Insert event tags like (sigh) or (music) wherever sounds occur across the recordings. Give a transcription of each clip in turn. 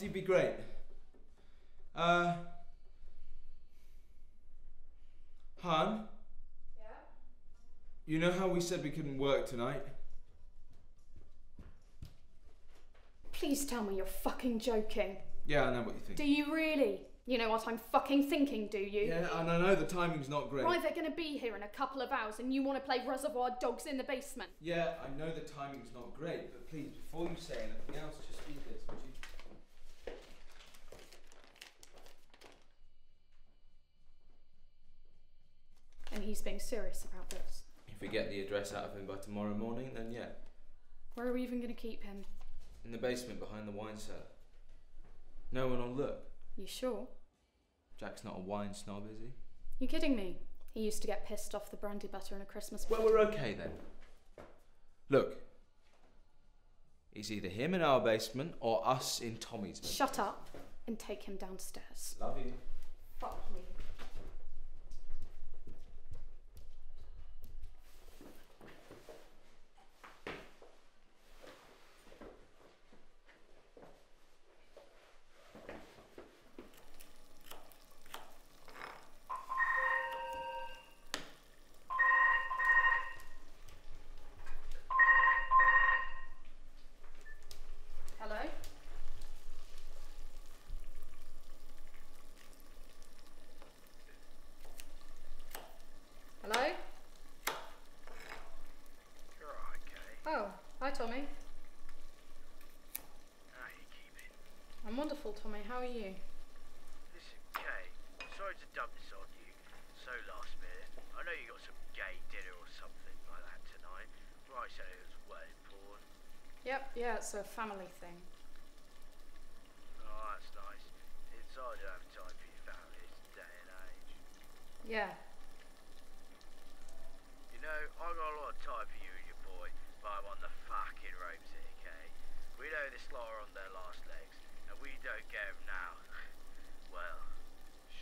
yeah, a cup of tea be great. Uh, Han, Yeah? you know how we said we couldn't work tonight? Please tell me you're fucking joking. Yeah, I know what you think. Do you really? You know what I'm fucking thinking, do you? Yeah, and I know the timing's not great. Right, they're gonna be here in a couple of hours and you wanna play Reservoir Dogs in the basement. Yeah, I know the timing's not great, but please, before you say anything else, just do this, would you? He's being serious about this. If we get the address out of him by tomorrow morning, then yeah. Where are we even gonna keep him? In the basement behind the wine cellar. No one will look. You sure? Jack's not a wine snob, is he? You kidding me? He used to get pissed off the brandy butter in a Christmas Well, we're okay then. Look, it's either him in our basement or us in Tommy's basement. Shut up and take him downstairs. Love you. Fuck you. Hello? Hello? You're alright, Kay. Oh, hi Tommy. How you keeping? I'm wonderful, Tommy. How are you? Listen, Kay, sorry to dump this on you so last minute. I know you got some gay dinner or something like that tonight. Right, so it was wedding porn. Yep, yeah, it's a family thing. Oh, that's nice. It's hard to have time for your family this day and age. Yeah. You know, I got a lot of time for you and your boy, but I'm on the fucking ropes here, Kay. We know this lot are on their last legs, and we don't get 'em now. well,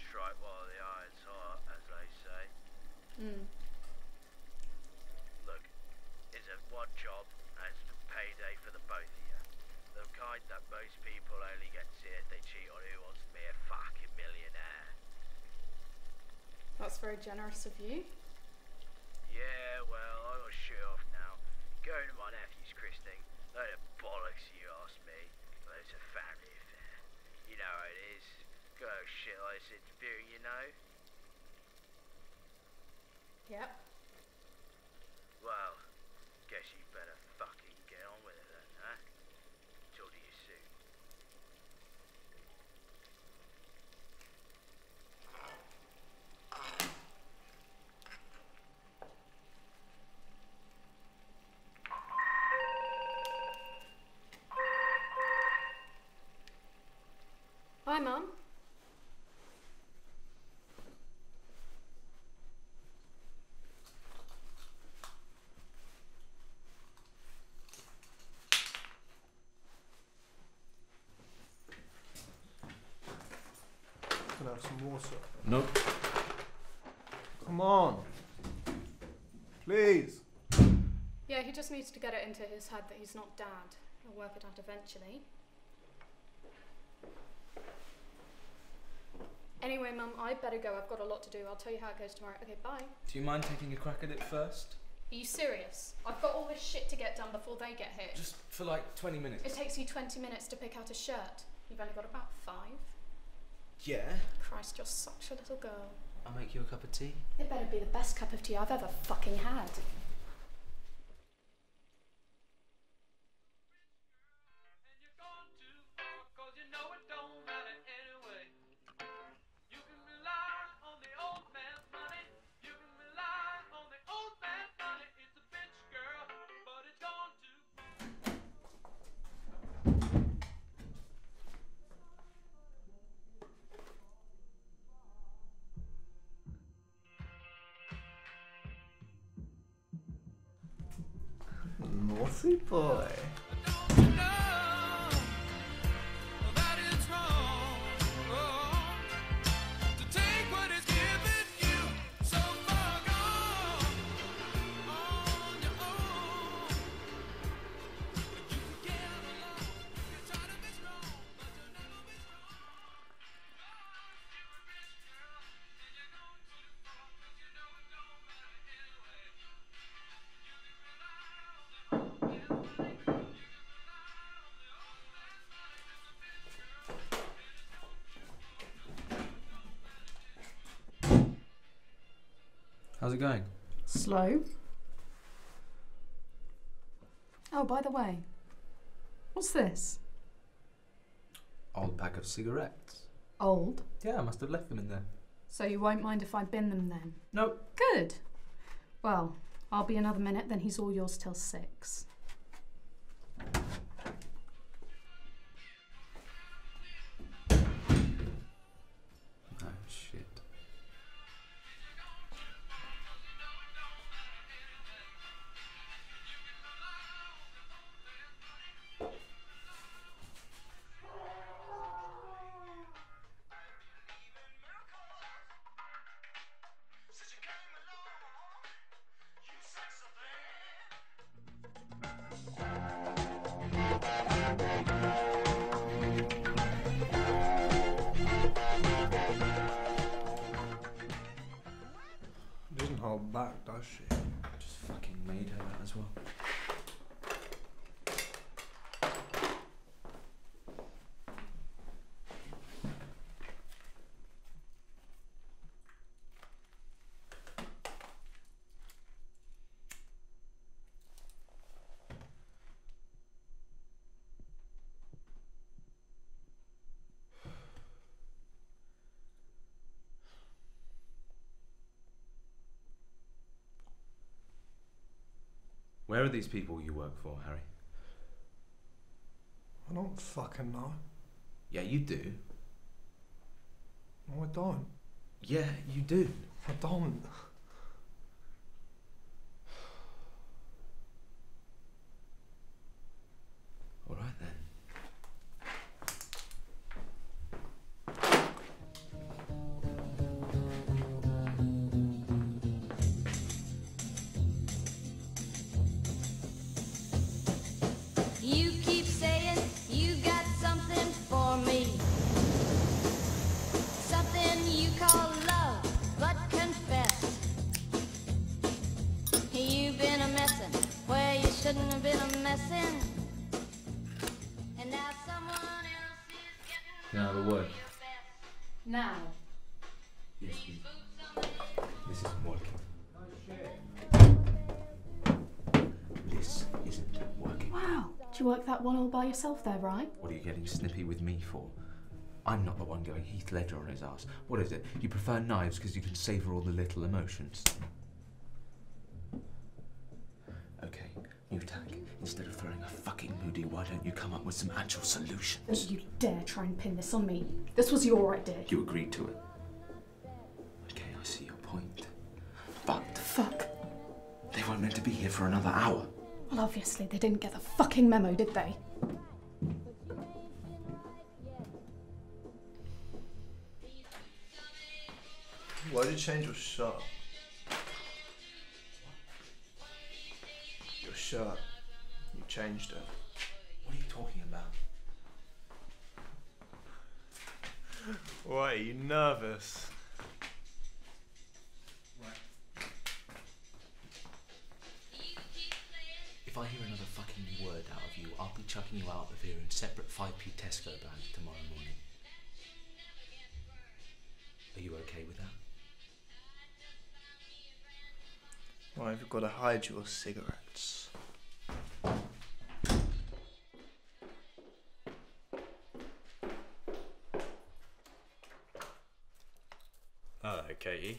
strike while the iron's hot, as they say. Mm. Look, it's a one job and it's a payday for the both of you. The kind that most people only get to see if they cheat on who wants to be a fucking millionaire. That's very generous of you. Yeah, well, I got shit off now. Going to my nephew's christening. Load of bollocks, you ask me. But it's a family affair. You know how it is. Go shit like this interviewing, you know? Yep. Well, guess you better fucking get on with it then, huh? Talk to you soon. Hi, Mum. Can I have some water? Nope. Come on. Please. Yeah, he just needs to get it into his head that he's not dad. He'll work it out eventually. Anyway, Mum, I'd better go. I've got a lot to do. I'll tell you how it goes tomorrow. Okay, bye. Do you mind taking a crack at it first? Are you serious? I've got all this shit to get done before they get here. Just for like 20 minutes. It takes you 20 minutes to pick out a shirt. You've only got about five. Yeah. Christ, you're such a little girl. I'll make you a cup of tea. It better be the best cup of tea I've ever fucking had. Naughty boy. How's it going? Slow. Oh, by the way, what's this? Old pack of cigarettes. Old. Yeah, I must have left them in there. So you won't mind if I bin them then? Nope. Good. Well, I'll be another minute, then he's all yours till six. Made her that as well. Where are these people you work for, Harry? I don't fucking know. Yeah, you do. No, I don't. Yeah, you do. I don't. Is the Can I have a word? Now. Yes, please. This isn't working. This isn't working. Wow. Did you work that one all by yourself there, right? What are you getting snippy with me for? I'm not the one going Heath Ledger on his ass. What is it? You prefer knives because you can savour all the little emotions. Okay, new tag. Instead of throwing a fucking moody, why don't you come up with some actual solutions? Don't you dare try and pin this on me. This was your idea. You agreed to it. Okay, I see your point. But The Fuck. they weren't meant to be here for another hour. Well, obviously they didn't get the fucking memo, did they? Why did you change your shirt? Your shirt. Changed it. What are you talking about? Why are you nervous? If I hear another fucking word out of you, I'll be chucking you out of here in separate 5p Tesco bags tomorrow morning. Are you okay with that? Why have you got to hide your cigarettes? Hello, Katie.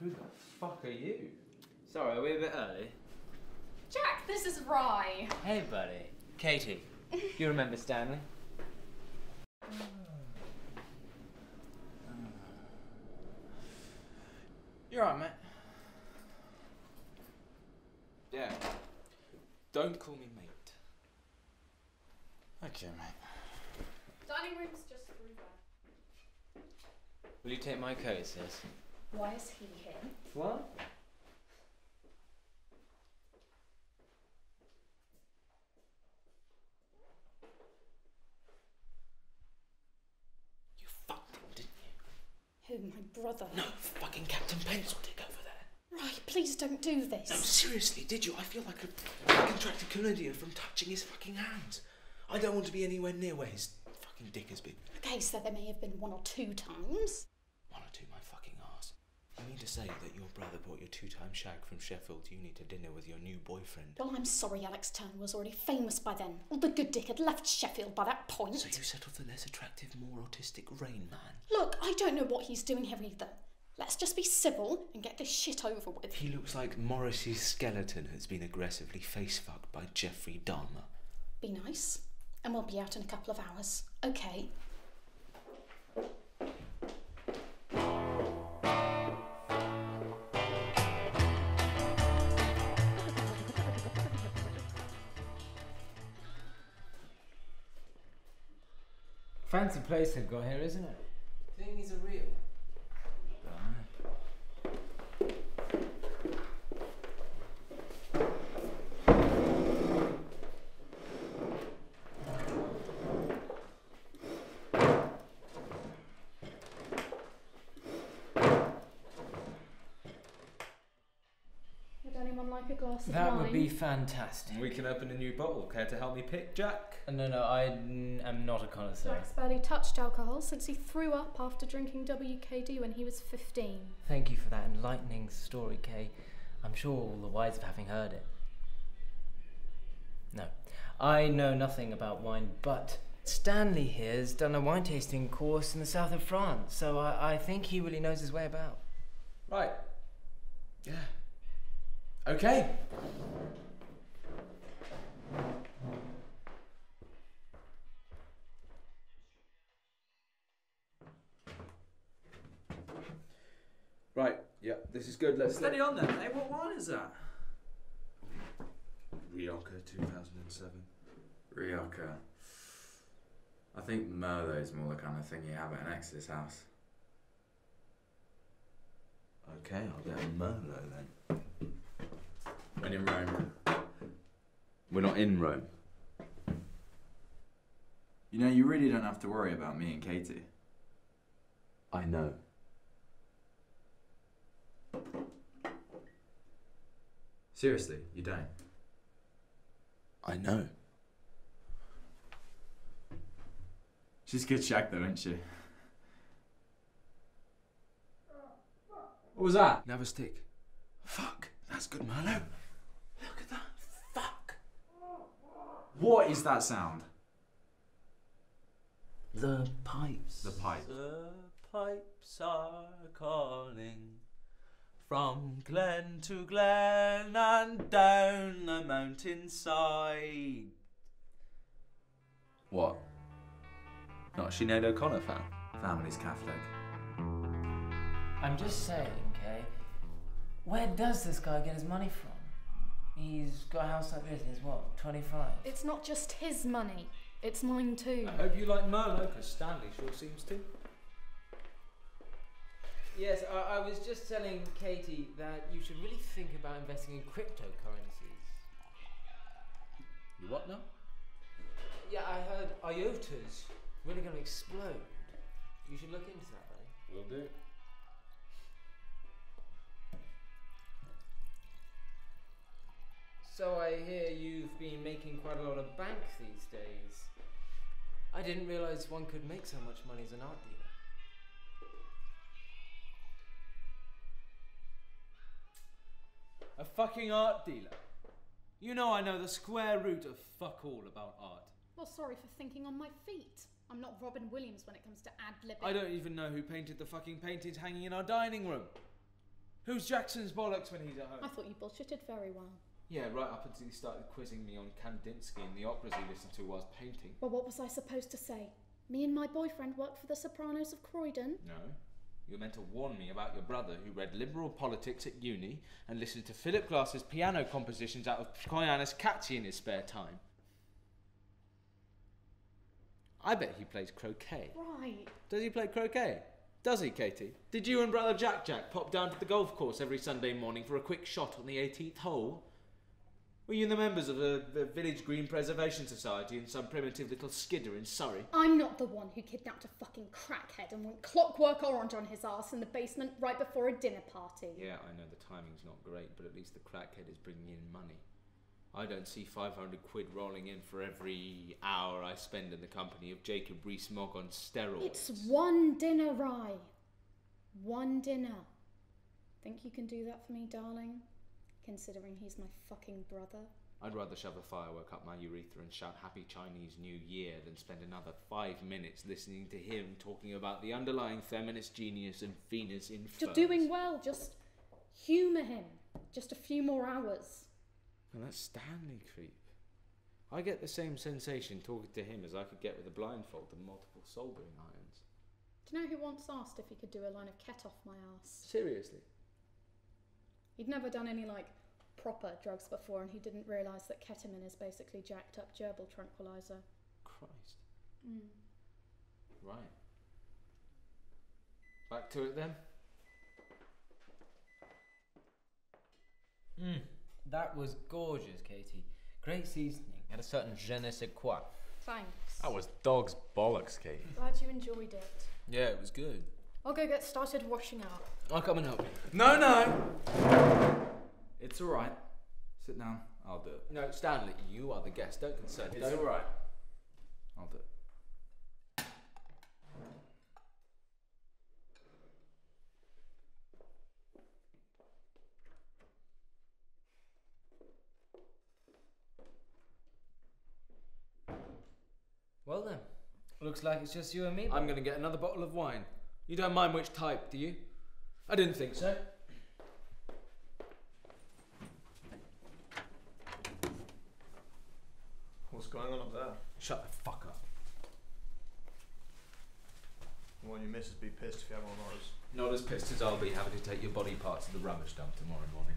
Who the fuck are you? Sorry, are we a bit early? Jack, this is Rye. Hey, buddy. Katie. You remember Stanley? You're right, mate. Yeah. Don't call me mate. Okay, mate. Dining room's just through there. Will you take my? Why is he here? What? You fucked him, didn't you? Who, my brother? No, fucking Captain Pencil dick over there. Right, please don't do this. No, seriously, did you? I feel like a contracted chlamydia from touching his fucking hands. I don't want to be anywhere near where his fucking dick has been. Okay, so there may have been one or two times. One or two, my fucking arse. You mean to say that your brother brought your two-time shag from Sheffield Uni to dinner with your new boyfriend? Well, I'm sorry Alex Turner was already famous by then. All the good dick had left Sheffield by that point. So you settled for the less attractive, more autistic Rain Man? Look, I don't know what he's doing here either. Let's just be civil and get this shit over with. He looks like Morrissey's skeleton has been aggressively face-fucked by Jeffrey Dahmer. Be nice, and we'll be out in a couple of hours. Okay. Fancy place they've got here, isn't it? Think he's a real? Would anyone like a glass of That wine? would be fantastic. We can open a new bottle. Care to help me pick, Jack? No, no, I n- am not a connoisseur. Jack's barely touched alcohol since he threw up after drinking WKD when he was 15. Thank you for that enlightening story, Kay. I'm sure all the wise of having heard it. No, I know nothing about wine, but Stanley here has done a wine tasting course in the south of France, so I, I think he really knows his way about. Right. Yeah. Okay. Right. Yeah. This is good. Let's Steady on then, mate. What wine is that? Rioja 2007. Rioja. I think Merlot's more the kind of thing you have at an ex's house. Okay, I'll get a Merlot then. When in Rome. We're not in Rome. You know, you really don't have to worry about me and Katie. I know. Seriously, you don't. I know. She's good shag though, isn't she? What was that? Now have a stick. Fuck. That's good Merlot. Look at that. Fuck. What is that sound? The pipes. The pipe. The pipes are calling from glen to glen and down the mountainside. What? Not a Sinead O'Connor fan? Family's Catholic. I'm just saying, okay? Where does this guy get his money from? He's got a house like this and he's what, 25? It's not just his money, it's mine too. I hope you like Merlot, because Stanley sure seems to. Yes, I, I was just telling Katie that you should really think about investing in cryptocurrencies. You what now? Yeah, I heard IOTA's really going to explode. You should look into that, buddy. Will do. So I hear you've been making quite a lot of bank these days. I didn't realise one could make so much money as an art dealer. A fucking art dealer. You know I know the square root of fuck all about art. Well, sorry for thinking on my feet. I'm not Robin Williams when it comes to ad libbing. I don't even know who painted the fucking paintings hanging in our dining room. Who's Jackson's bollocks when he's at home? I thought you bullshitted very well. Yeah, right up until he started quizzing me on Kandinsky and the operas he listened to whilst painting. Well, what was I supposed to say? Me and my boyfriend worked for the Sopranos of Croydon. No. You were meant to warn me about your brother who read liberal politics at uni and listened to Philip Glass's piano compositions out of Koyaanisqatsi in his spare time. I bet he plays croquet. Right. Does he play croquet? Does he, Katie? Did you and brother Jack Jack pop down to the golf course every Sunday morning for a quick shot on the 18th hole? Were you the members of the, the Village Green Preservation Society in some primitive little skidder in Surrey? I'm not the one who kidnapped a fucking crackhead and went clockwork orange on his ass in the basement right before a dinner party. Yeah, I know the timing's not great, but at least the crackhead is bringing in money. I don't see 500 quid rolling in for every hour I spend in the company of Jacob Rees-Mogg on steroids. It's one dinner, Rye. One dinner. Think you can do that for me, darling? Considering he's my fucking brother. I'd rather shove a firework up my urethra and shout Happy Chinese New Year than spend another five minutes listening to him talking about the underlying feminist genius and Venus in You're doing well. Just humour him. Just a few more hours. And that Stanley creep. I get the same sensation talking to him as I could get with a blindfold and multiple soldering irons. Do you know who once asked if he could do a line of ket off my ass? Seriously. He'd never done any like proper drugs before, and he didn't realise that ketamine is basically jacked up gerbil tranquilizer. Christ. Mm. Right. Back to it then. Mm, that was gorgeous, Katie. Great seasoning. Had a certain je ne sais quoi. Thanks. That was dog's bollocks, Katie. Glad you enjoyed it. Yeah, it was good. I'll go get started washing up. I'll come and help you. No, no! It's alright. Sit down. I'll do it. No, Stanley, you are the guest. Don't concern. Yourself. It's don't. alright. I'll do it. Well then, looks like it's just you and me. I'm going to get another bottle of wine. You don't mind which type, do you? I didn't think so. What's going on up there? Shut the fuck up. Won't your missus be pissed if you have one of those? Not as pissed as I'll be having to take your body parts to the rubbish dump tomorrow morning.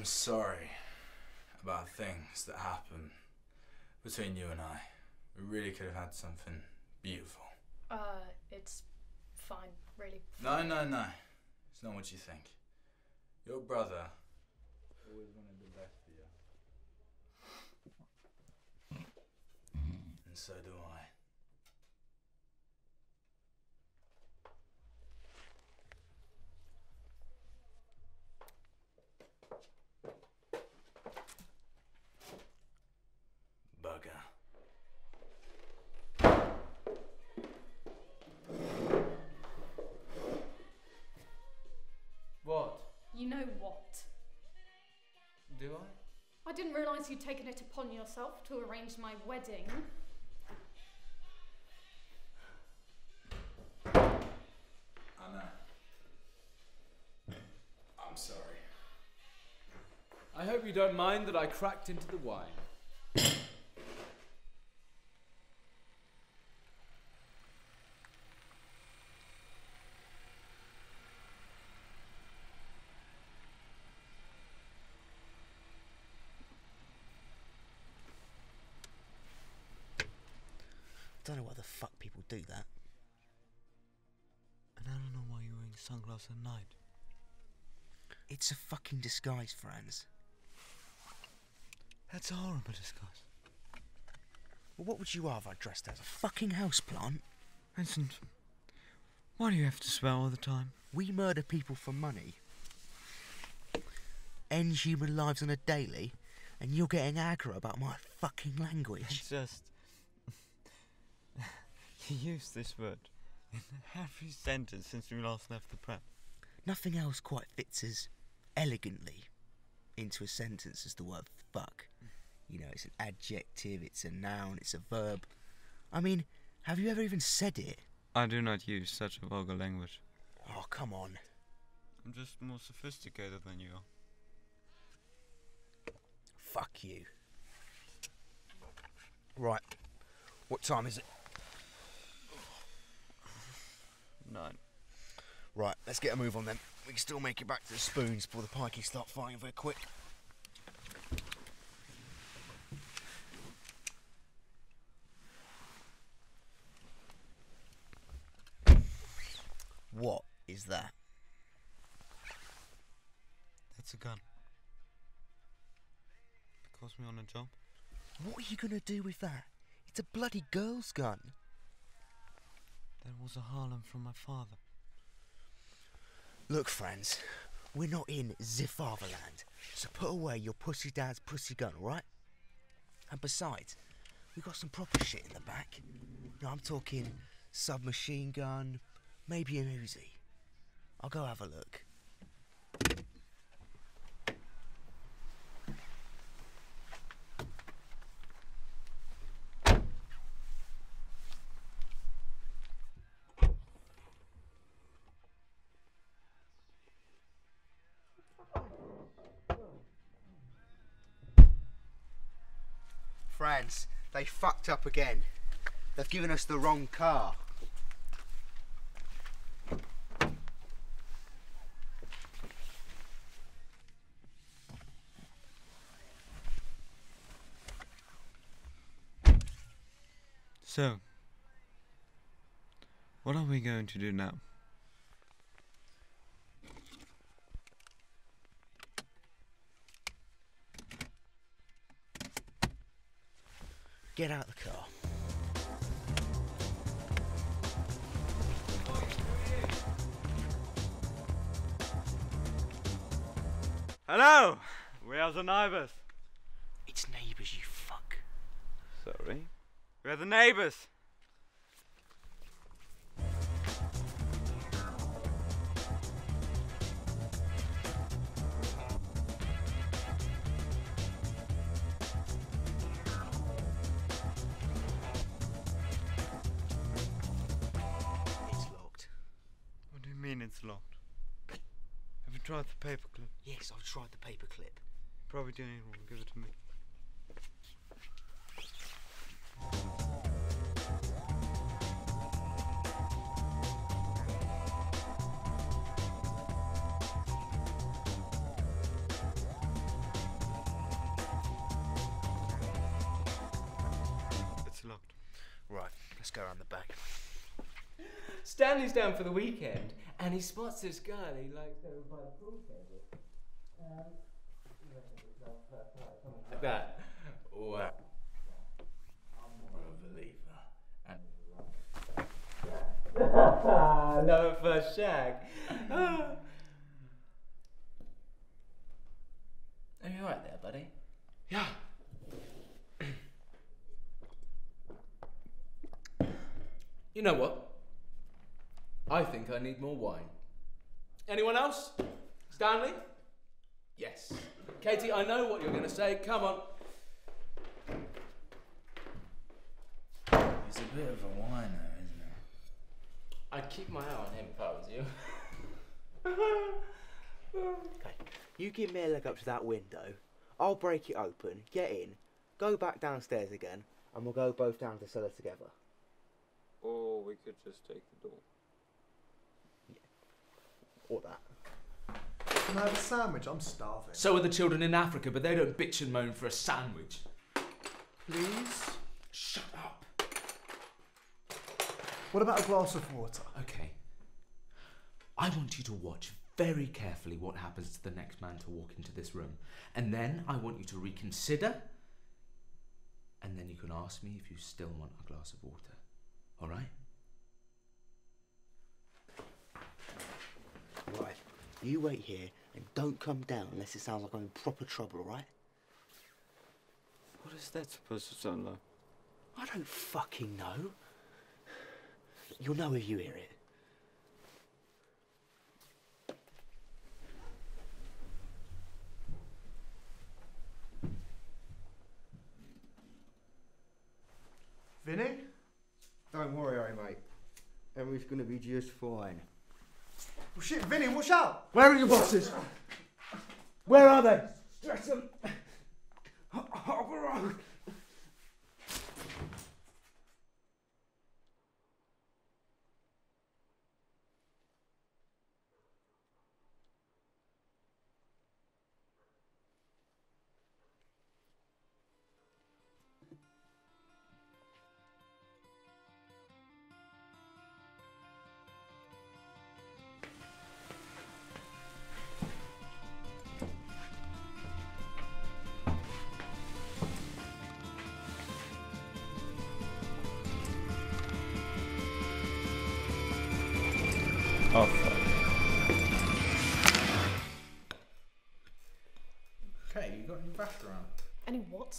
am sorry about things that happened between you and I. We really could have had something beautiful. Uh, it's fine, really. No, no, no. It's not what you think. Your brother always wanted the best for you. Mm-hmm. and so do I. didn't realise you'd taken it upon yourself to arrange my wedding. Anna. I'm sorry. I hope you don't mind that I cracked into the wine. Don't know why the fuck people do that. And I don't know why you're sunglasses at night. It's a fucking disguise, Franz. That's a horrible disguise. Well, what would you rather I dressed as? A fucking houseplant? Vincent, why do you have to swear all the time? We murder people for money. End human lives on a daily, and you're getting aggro about my fucking language. It's just. (laughs) you use this word in every sentence since we last left the prep. Nothing else quite fits as elegantly into a sentence as the word fuck. You know, it's an adjective, it's a noun, it's a verb. I mean, have you ever even said it? I do not use such a vulgar language. Oh, come on. I'm just more sophisticated than you are. Fuck you. Right. What time is it? Nine. Right, let's get a move on then. We can still make it back to the spoons before the pikeys start firing very quick. What is that? That's a gun. Because me on a job. What are you gonna do with that? It's a bloody girl's gun. That was a Harlem from my father. Look, Franz, we're not in the fatherland, so put away your pussy dad's pussy gun, alright? And besides, we got some proper shit in the back. No, I'm talking submachine gun, maybe an Uzi. I'll go have a look. They fucked up again. They've given us the wrong car. So, what are we going to do now? Get out of the car. Hello! We are the neighbors. It's neighbours, you fuck. Sorry? We're the neighbors. Mean it's locked? Have you tried the paperclip? Yes, I've tried the paperclip. Probably didn't wrong. Give it to me. It's locked. Right, let's go around the back. Stanley's down for the weekend, and he spots this girl. he likes over by the pool table. Like that. Wow. I'm Another first shag. Are you right there, buddy? Yeah. you know what? I think I need more wine. Anyone else? Stanley? Yes. Katie, I know what you're going to say. Come on. He's a bit of a whiner, isn't he? I'd keep my eye on him if I was you. Okay, you give me a leg up to that window. I'll break it open, get in, go back downstairs again, and we'll go both down to the cellar together. Or we could just take the door. Or that. Can I have a sandwich? I'm starving. So are the children in Africa, but they don't bitch and moan for a sandwich. Please? Shut up. What about a glass of water? Okay. I want you to watch very carefully what happens to the next man to walk into this room. And then I want you to reconsider. And then you can ask me if you still want a glass of water. All right? Right, you wait here and don't come down unless it sounds like I'm in proper trouble, alright? What is that supposed to sound like? I don't fucking know. You'll know if you hear it. Vinny? Don't worry, eh, mate. Everything's gonna be just fine. Well, shit, Vinny, watch out! Where are your bosses? Where are they? Dress them! Oh,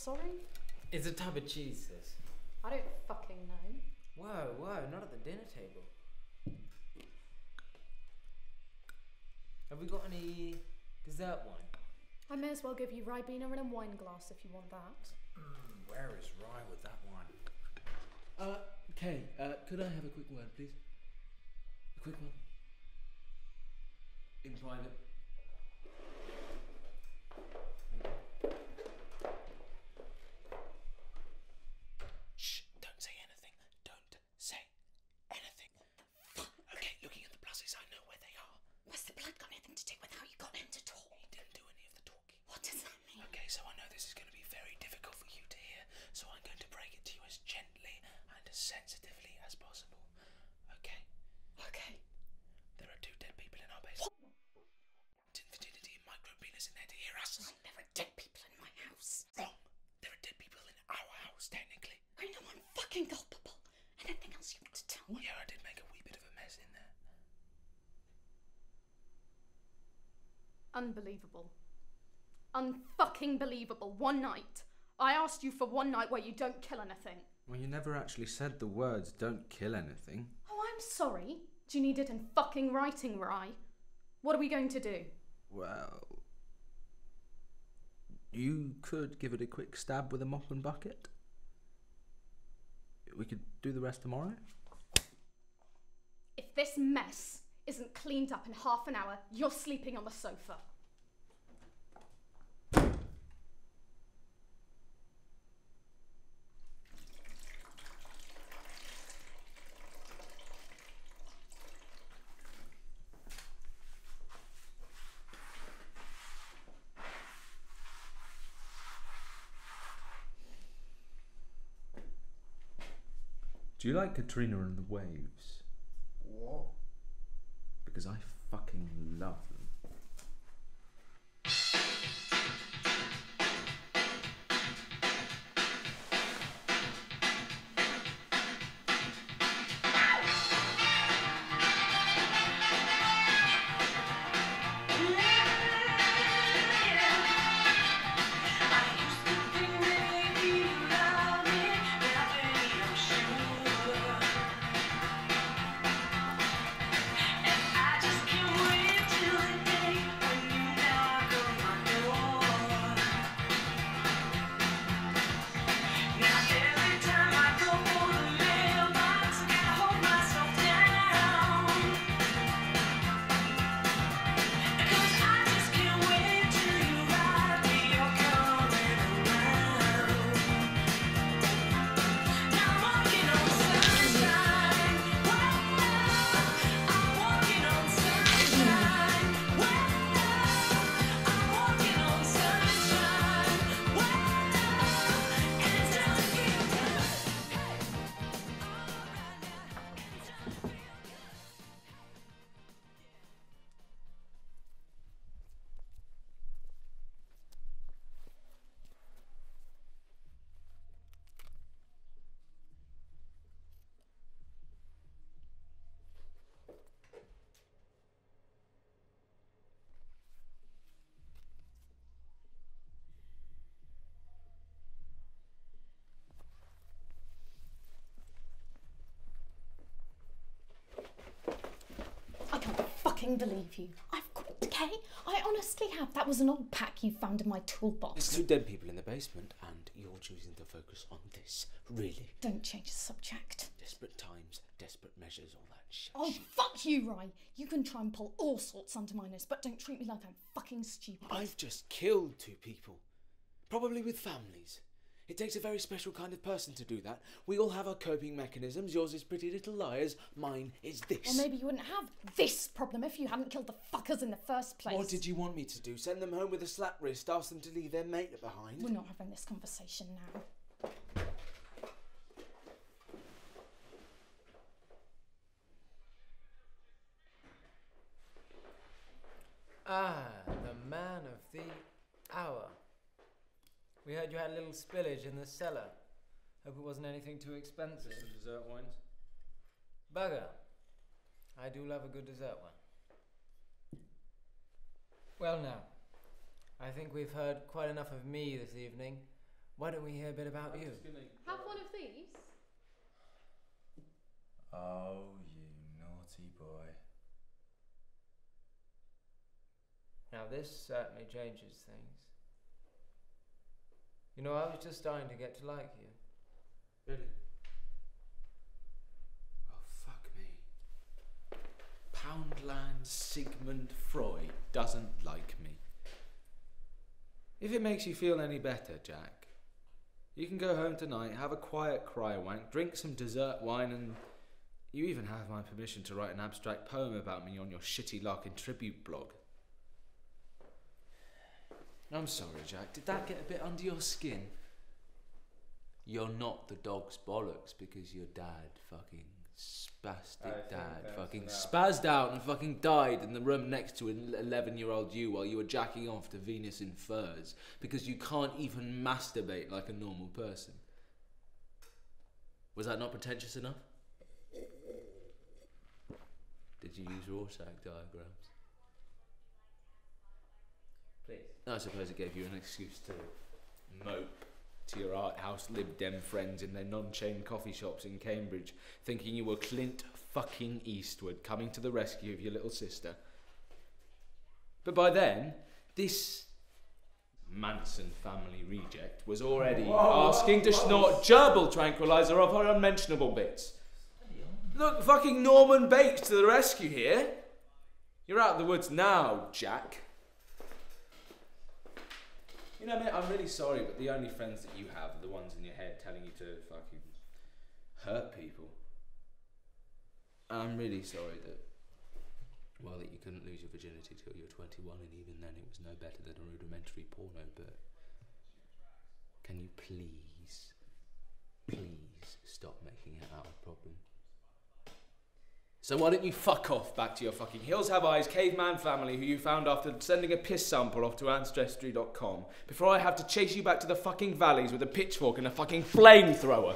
sorry? It's a tub of cheese, sis. I don't fucking know. Whoa, whoa, not at the dinner table. Have we got any dessert wine? I may as well give you Ribena in a wine glass if you want that. Where is Rye with that wine? Uh, Kay, uh, could I have a quick word, please? A quick one. In private. Shh, don't say anything. Don't say anything. Okay, looking at the pluses, I know where they are. What's the blood got anything to do with how you got him to talk? He didn't do any of the talking. What does that mean? Okay, so I know this is going to be very difficult for you to hear, so I'm going to break it to you as gently and as sensitively as possible. Okay? Okay. There are two dead people in our basement. Infertility and micropenis in there to hear us. There are dead people in my house. Wrong. There are dead people in our house, technically. I know I'm fucking culpable. Anything else you want to tell me? Yeah, I did make a wee bit of a mess in there. Unbelievable. Unfucking believable. One night. I asked you for one night where you don't kill anything. Well, you never actually said the words don't kill anything. Oh, I'm sorry. Do you need it in fucking writing, Rye? What are we going to do? Well. You could give it a quick stab with a mop and bucket. We could do the rest tomorrow. If this mess isn't cleaned up in half an hour, you're sleeping on the sofa. Do you like Katrina and the Waves? Because I fucking love them. Fucking believe you. I've got it, okay? I honestly have. That was an old pack you found in my toolbox. There's two dead people in the basement, and you're choosing to focus on this. Really? Don't change the subject. Desperate times, desperate measures, all that shit. Oh, fuck you, Rye. You can try and pull all sorts under my nose, but don't treat me like I'm fucking stupid. I've just killed two people. Probably with families. It takes a very special kind of person to do that. We all have our coping mechanisms. Yours is pretty little liars. Mine is this. Well, maybe you wouldn't have this problem if you hadn't killed the fuckers in the first place. What did you want me to do? Send them home with a slap wrist? Ask them to leave their mate behind? We're not having this conversation now. Ah, the man of the hour. We heard you had a little spillage in the cellar. Hope it wasn't anything too expensive. Some dessert wines? Bugger. I do love a good dessert one. Well, now, I think we've heard quite enough of me this evening. Why don't we hear a bit about you? Have one of these. Oh, you naughty boy. Now, this certainly changes things. You know, I was just starting to get to like you. Really? Oh, fuck me. Poundland Sigmund Freud doesn't like me. If it makes you feel any better, Jack, you can go home tonight, have a quiet cry wank, drink some dessert wine, and you even have my permission to write an abstract poem about me on your shitty Larkin tribute blog. I'm sorry, Jack. Did that get a bit under your skin? You're not the dog's bollocks because your dad fucking spastic dad fucking spazzed out and fucking died in the room next to an 11 year old you while you were jacking off to Venus in furs because you can't even masturbate like a normal person. Was that not pretentious enough? Did you use Rorschach diagrams? I suppose it gave you an excuse to mope to your art house Lib Dem friends in their non-chain coffee shops in Cambridge, thinking you were Clint fucking Eastwood coming to the rescue of your little sister. But by then, this Manson family reject was already Whoa, asking to snort gerbil tranquilizer off her unmentionable bits. Look, fucking Norman Bates to the rescue here. You're out of the woods now, Jack. You know, mate, I'm really sorry, but the only friends that you have are the ones in your head telling you to fucking hurt people. I'm really sorry that, well, that you couldn't lose your virginity till you were 21, and even then it was no better than a rudimentary porno, but can you please, please stop making it out a problem? So why don't you fuck off back to your fucking Hills Have Eyes caveman family who you found after sending a piss sample off to ancestry.com before I have to chase you back to the fucking valleys with a pitchfork and a fucking flamethrower.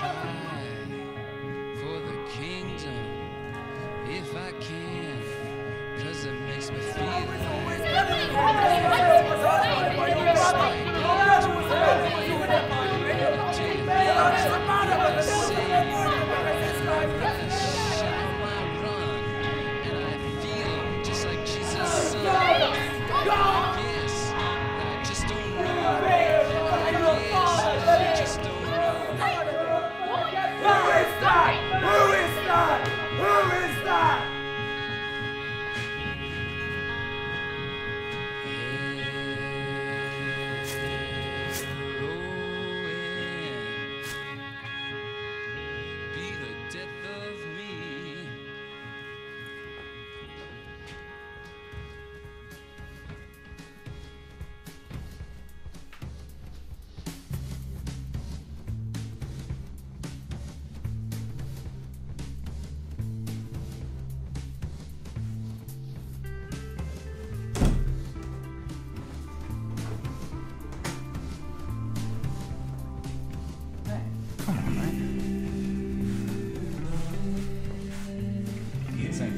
Gonna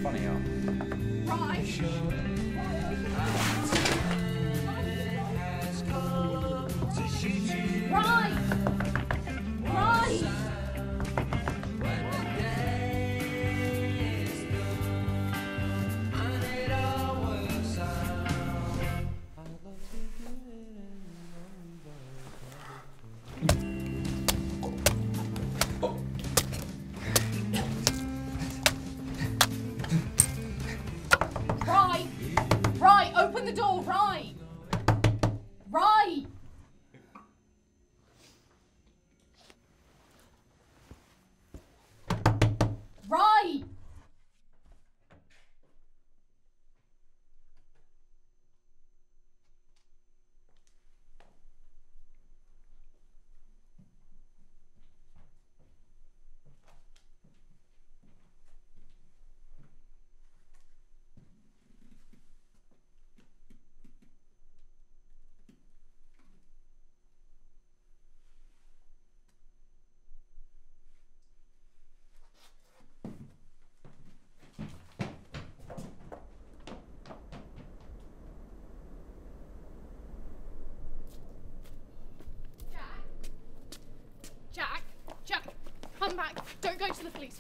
funny, huh? Right!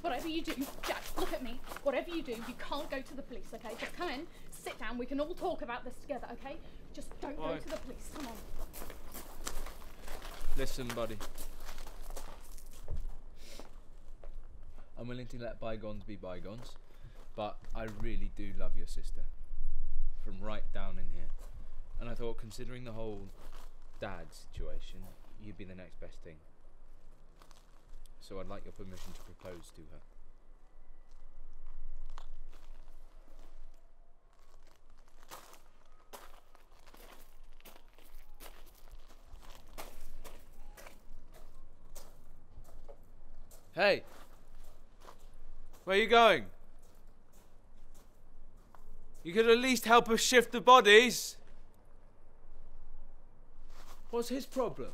Whatever you do, Jack, look at me. Whatever you do, you can't go to the police, okay? Just come in, sit down. We can all talk about this together, okay? Just don't go to the police. Come on. Listen, buddy. I'm willing to let bygones be bygones, but I really do love your sister. From right down in here. And I thought, considering the whole dad situation, you'd be the next best thing. So I'd like your permission to propose to her. Hey! Where are you going? You could at least help us shift the bodies. What's his problem?